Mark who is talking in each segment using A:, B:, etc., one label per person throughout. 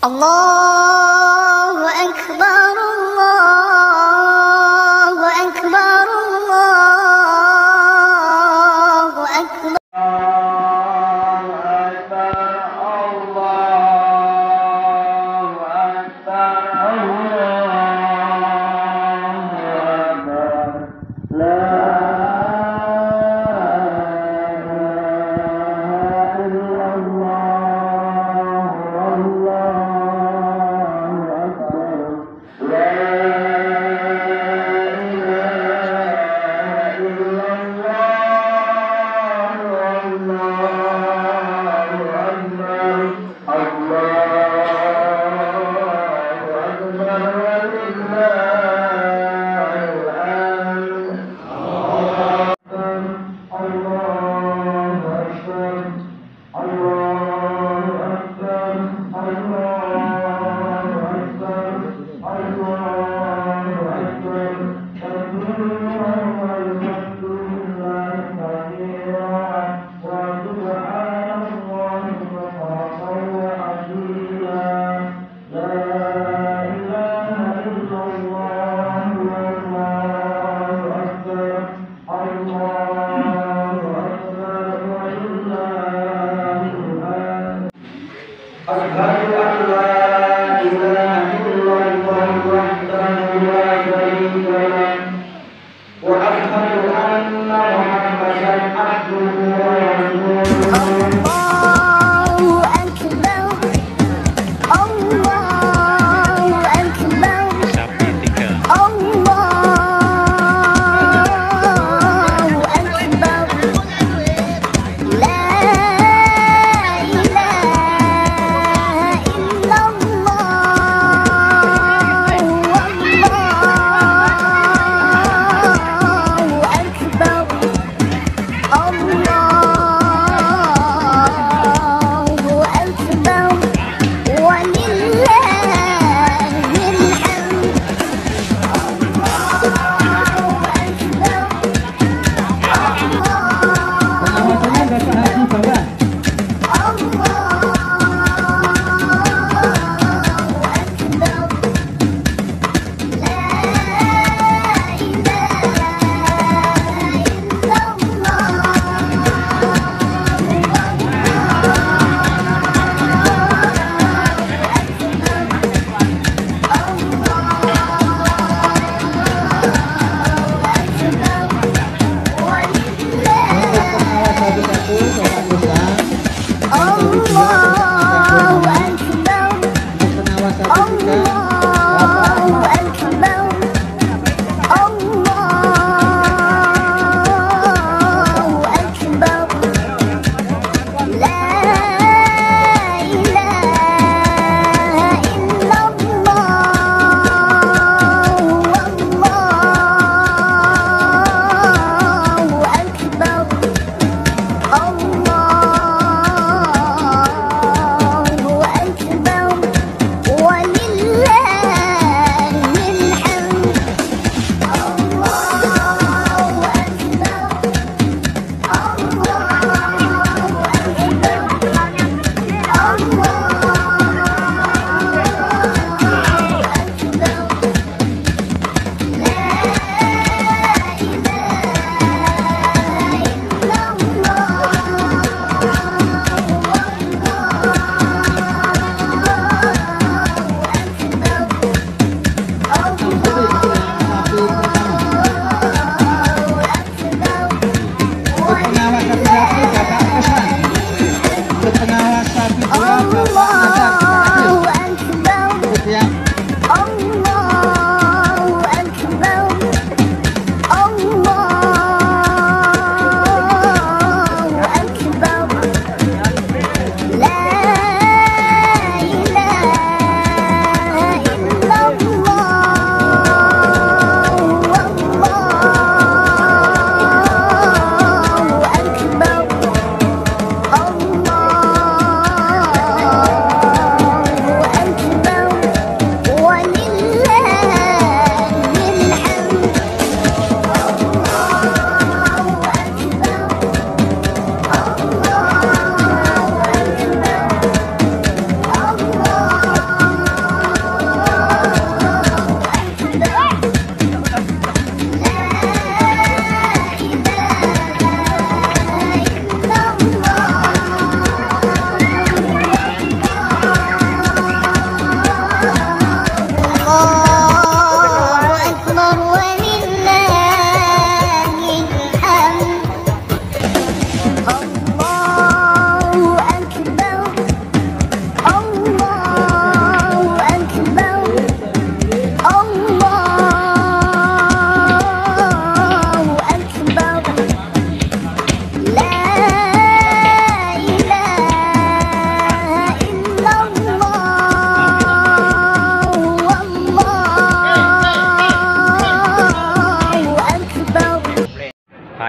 A: Allah.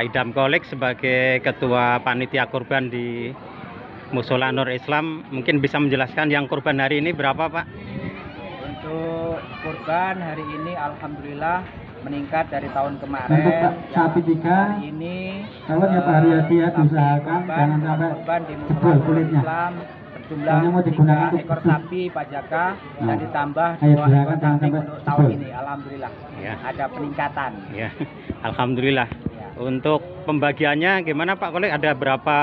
B: Idam Kolik sebagai ketua panitia kurban di Musola Nur Islam mungkin bisa menjelaskan yang kurban hari ini berapa Pak?
C: Untuk kurban hari ini alhamdulillah meningkat dari tahun kemarin.
A: Untuk sapi tiga,
C: hari ini
A: tawar ya Pak
C: eh,
A: Haryadi ya,
C: sapi
A: diusahakan jangan sampai
C: kurban di
A: jebol
C: Musola Nur
A: kulitnya.
C: Islam berjumlah
A: mau digunakan
C: ekor sapi pajaka dan
A: Nah.
C: ditambah
A: Ayo,
C: dua ekor sapi
A: sampai
C: untuk tahun ini alhamdulillah
B: Ya,
C: ada peningkatan.
B: ya. Alhamdulillah. Untuk pembagiannya gimana Pak Kolik? Ada berapa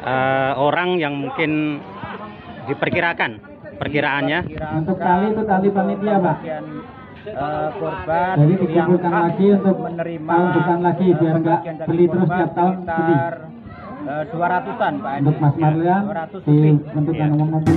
B: eh, orang yang mungkin diperkirakan perkiraannya?
A: Untuk tali itu tali panitia, Pak.
C: eh, korban
A: Jadi
C: yang
A: dikumpulkan
C: hak
A: lagi untuk
C: menerima
A: tahun depan lagi,
C: eh,
A: biar nggak
C: pembagian dari
A: beli terus tiap tahun
C: sekitar eh, 200-an Pak Andi.
A: Untuk Mas Marlian
C: 200 lebih.
A: dibentukkan
B: Iya.
A: umum nanti.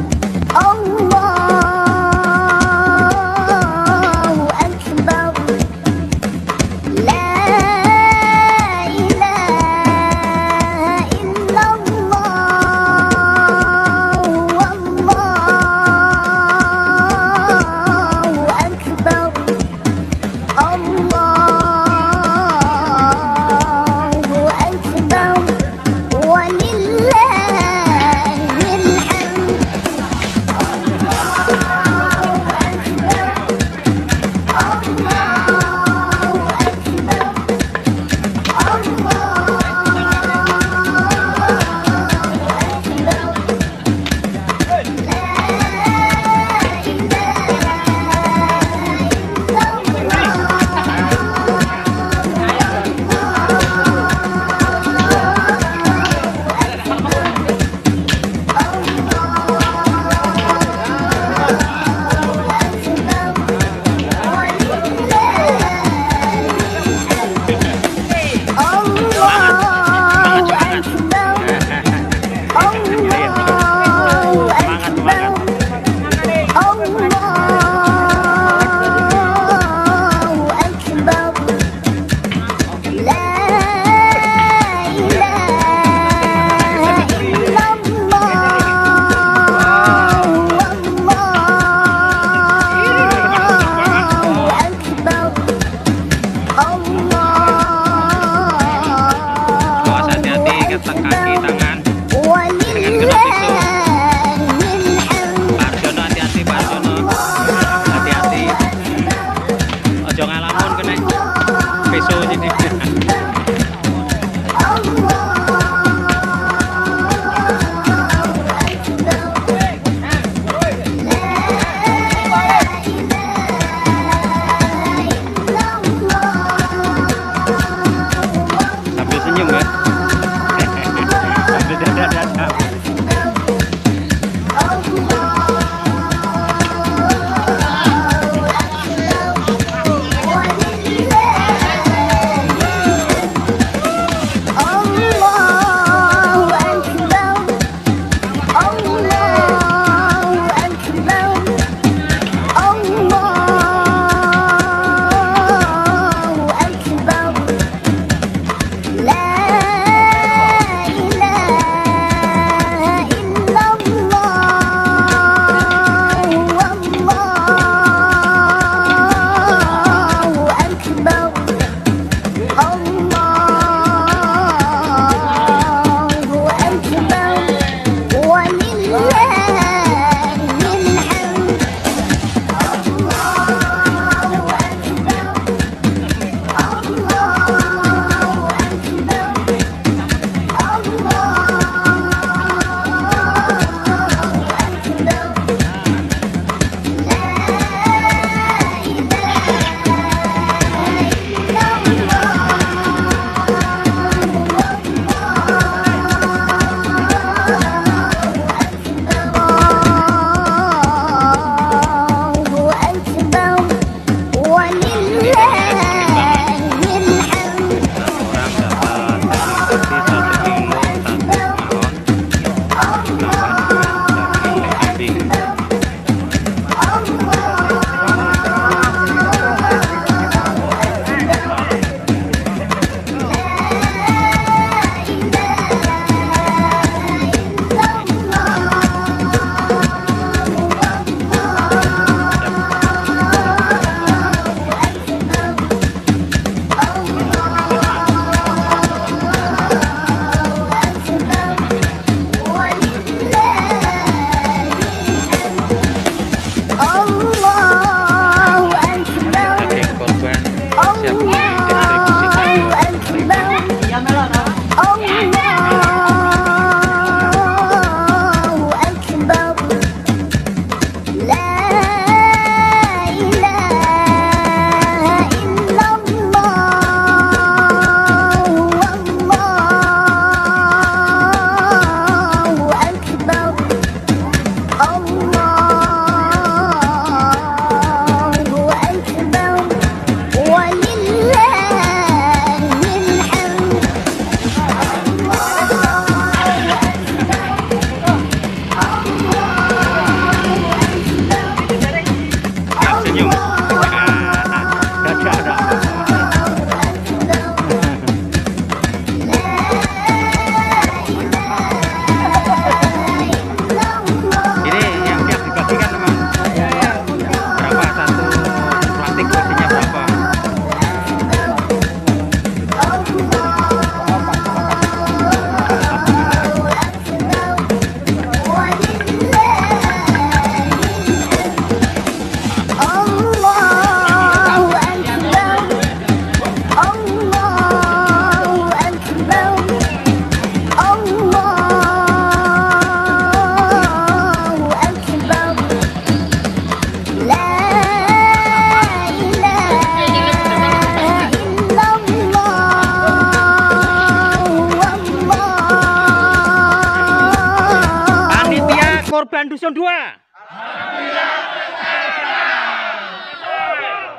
B: 2.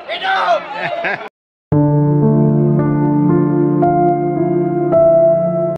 B: Hidup.